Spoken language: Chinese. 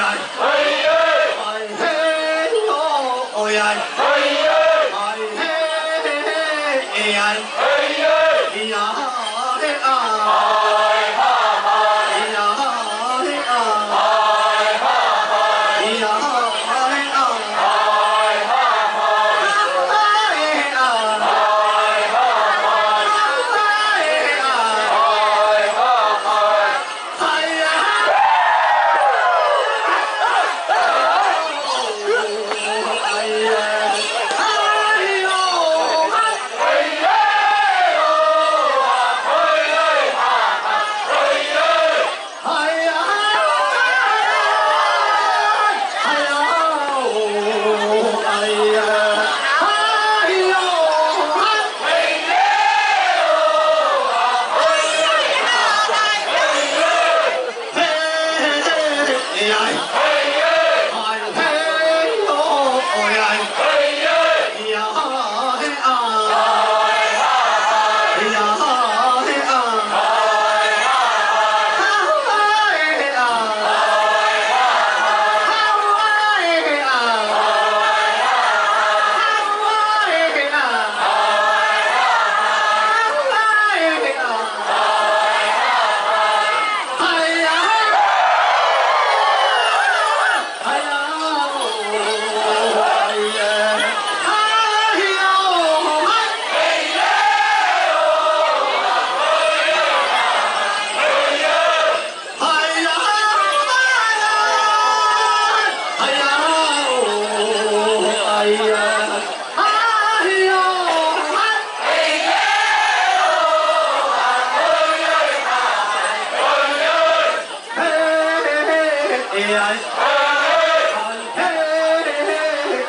哎耶！哎嘿哟！哎耶！哎嘿！哎耶！哎呀！哎呀！